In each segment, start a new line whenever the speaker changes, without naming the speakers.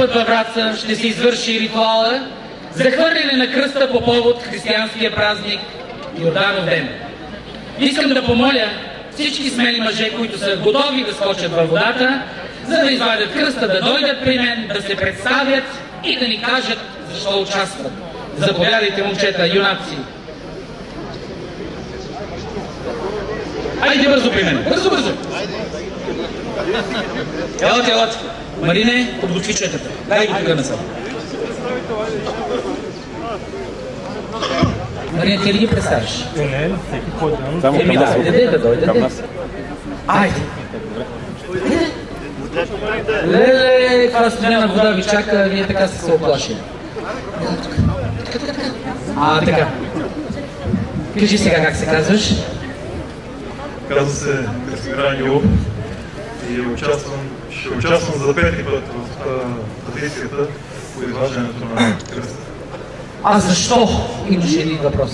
път във Враца ще се извърши ритуала за хвърляне на кръста по повод християнския празник Йорданов ден. Искам да помоля всички смели мъже, които са готови да скочат във водата, за да извадят кръста, да дойдат при мен, да се представят и да ни кажат защо участват. Заповядайте, момчета, юнаци. Айде бързо при мен. Бързо, бързо. Елате, елате. Марине, подготви четата. Дай ги тук насам. Марина, ти ли ги представиш?
Не, не, всеки кой да
Само
Еми да, дойде, да дойде. Айде. Леле, каква студена вода ви чака, вие така сте се оплашили. А, така. Кажи сега как се казваш.
Казва се Красимир Ангелов и участвам, ще участвам за пети път в традицията по изваждането на кръста.
А защо? Имаше един въпрос.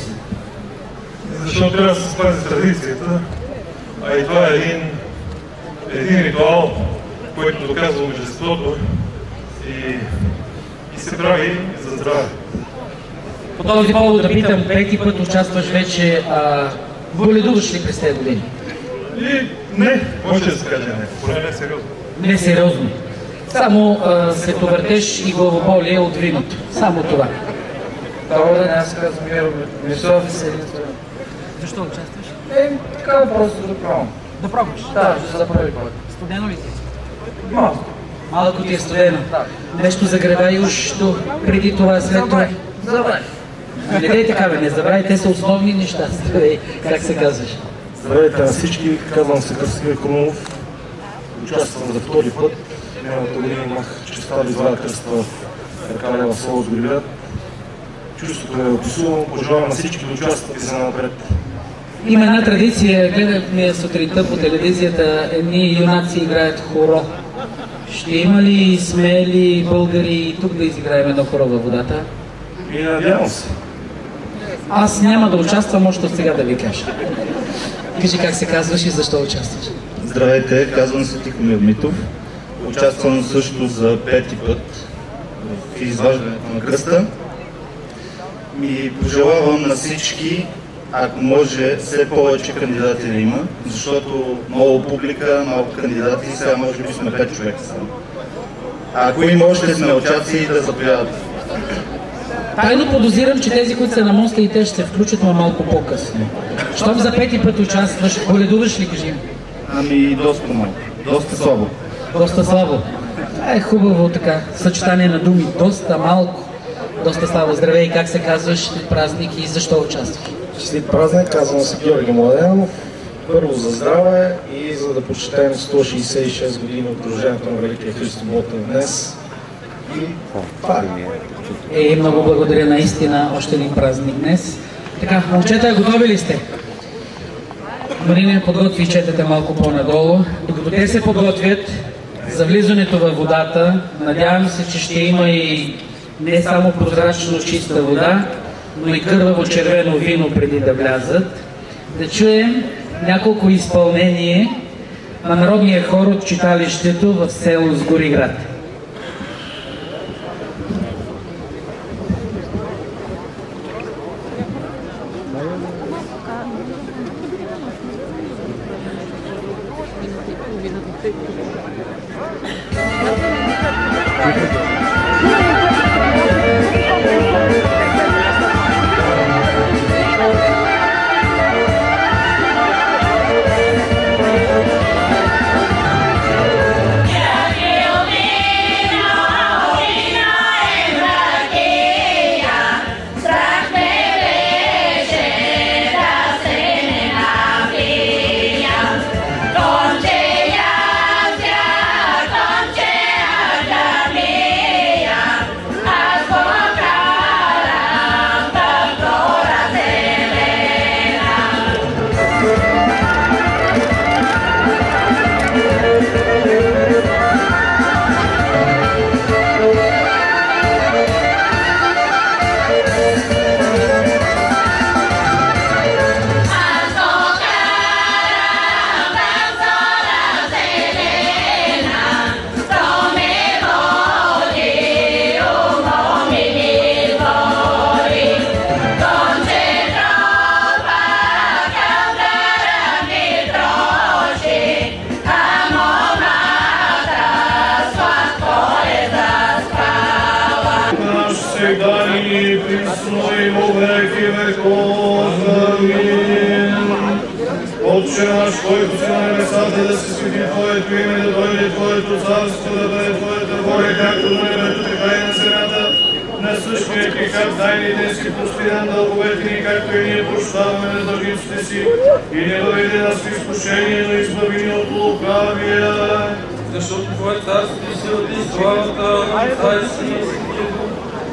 Защото трябва да се спази традицията, а и това е един, един ритуал, който доказва обществото и, и се прави за здраве.
По този повод да питам, пети път участваш вече, а, боледуваш ли през тези години?
И не, може да се каже не, поне не е сериозно.
Не сериозно. Само а, световъртеж и главоболие от виното. Само това.
Добър аз се казвам Миро Мисов и се
Защо участваш?
Е, така просто да пробвам.
Да пробваш.
Да, ще за първи път.
Студено ли ти?
Малко.
Малко ти е студено. Нещо загрева южто преди това, след това.
Забрай.
Не дей така, бе, не забравяй, те са основни неща. Здравей, как се казваш?
Здравейте на всички, казвам се Красимир Крумов. Участвам за втори път. Миналата година имах честа да извадя кръста Аркадия в село Сгориград. Чувството е описувано, пожелавам на всички да участват и за напред.
Има една традиция, гледахме сутринта по телевизията, едни юнаци играят хоро. Ще има ли смели българи и тук да изиграем едно хоро във водата?
И надявам се.
Аз няма да участвам още сега да ви кажа. Кажи как се казваш и защо участваш.
Здравейте, казвам се Тихомир Митов. Участвам също за пети път в изваждането на кръста. И пожелавам на всички, ако може, все повече кандидати да има, защото много публика, малко кандидати, сега може би сме пет човека само. Ако има още смелчаци, да заповядат.
Тайно подозирам, че тези, които са на моста и те ще се включат, но малко по-късно. Щом за пети път участваш, боледуваш ли, кажи?
Ами доста малко, доста слабо.
Доста слабо. Това е хубаво така, съчетание на думи. Доста малко, доста слабо. Здравей, как се казваш, след празник и защо участваш?
Честит празник, казвам се Георги Младенов. Първо за здраве и за да почетем 166 години от Дружението на Великия Христо Ботев днес. И това е.
Е, много благодаря наистина. Още един празник днес. Така, момчета, готови ли сте? Марина, подготви четете малко по-надолу. Докато те се подготвят за влизането във водата, надявам се, че ще има и не само прозрачно чиста вода, но и кърваво червено вино преди да влязат. Да чуем няколко изпълнение на народния хор от читалището в село Сгориград.
Conche
对。Отче наш, който си на небесата, да се свети Твоето име, да дойде Твоето царство, да бъде Твоята воля, както на небето, така и на земята. Насъщния ти, как дайни днес и прости нам дълговете ни, както и ние прощаваме на дължиците си. И не доведи нас в изкушение, но избави ни от лукавия.
Защото Твое царство и силата и славата, Отца и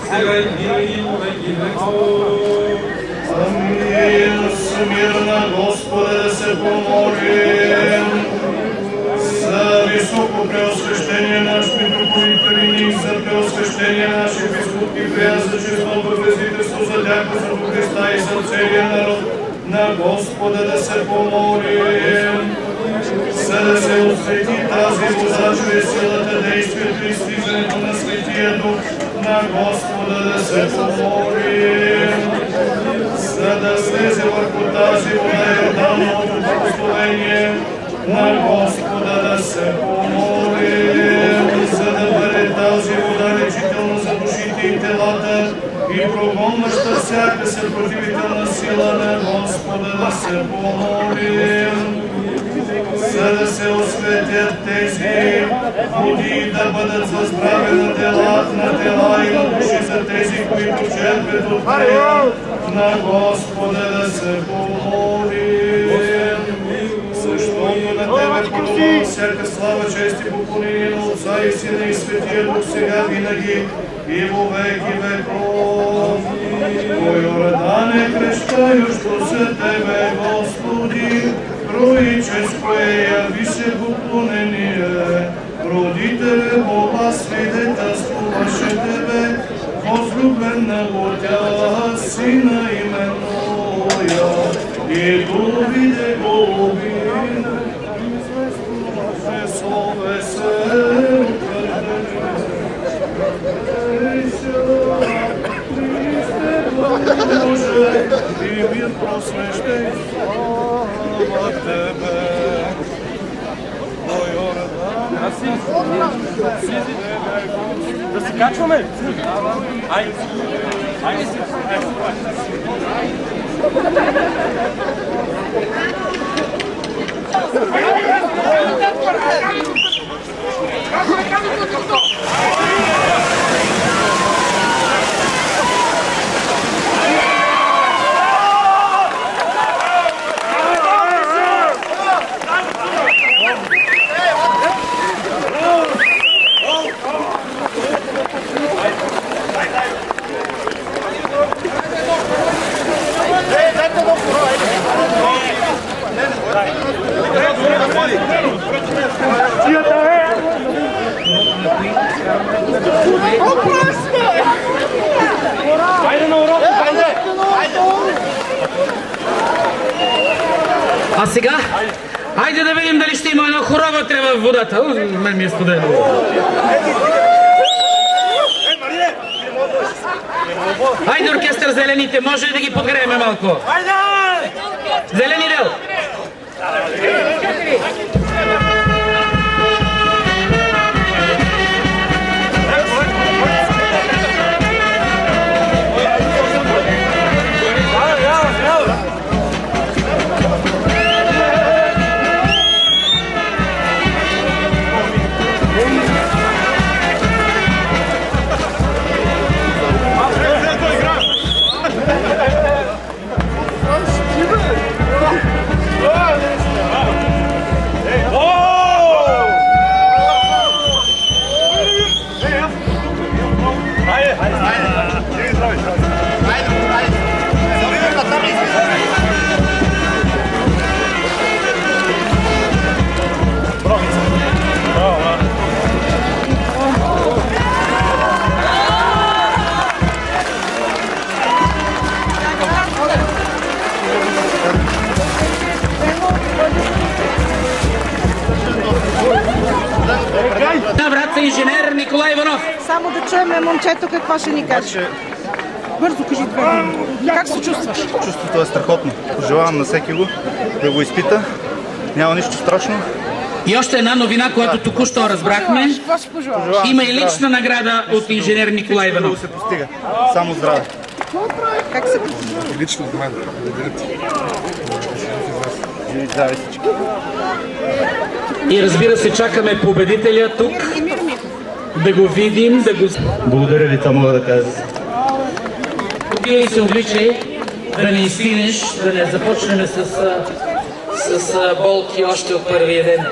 сега и винаги веки веков.
Амин. С на Господа да се помолим. За високо преосвещение наш митрополит за преосвещение наши бискупки, прия за честното пресвитерство, за дякоство Христа и за целия народ, на Господа да се помолим. За да се освети тази чрез силата, действието и стигането на Светия Дух, на Господа да се помолим. За да слезе върху тази вода Йордановото благословение, на Господа да се помолим, за да бъде тази вода лечителна за душите и телата и прогонваща всяка съпротивителна сила на Господа да се помолим. За да се осветят тези води да бъдат за здраве на тела, на тела и на души за тези, които черпят от нея, на Господа да се помолим. Защото на Тебе подобава всяка слава, чест и поклонение на Отца и Сина и Светия Дух сега винаги и во веки веков. О Йордане, крещаjuщо се Тебе, Господи, троическо е, яви се поклонение. Родителе, Бога, свидетелствуваше Тебе, возлюбен на Отя, Сина именуя, и виде го убин. Слове се Боже, и мир просвещен, Тебе. О Йордан,
Да се качваме! Айде! Айде си! Айде на урок! Айде!
А сега, айде да видим дали ще има една хора вътре в водата. Мен ми е студено. Айде оркестър Зелените, може ли да ги подгреем малко? Зелени дел!
Само да чуем момчето какво ще ни каже. Бързо кажи две думи. Как се чувстваш?
Чувството е страхотно. Пожелавам на всеки го да го изпита. Няма нищо страшно.
И още една новина, която току-що разбрахме. Има и лична награда от инженер Николай Иванов.
се постига. Само здраве.
Как се
Лично от мен.
И разбира се, чакаме победителя тук, да го видим, да го...
Благодаря ви, това мога да кажа.
Отивай се обличай, да не изстинеш, да не започнем с, с а, болки още от първия ден.